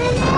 Bye.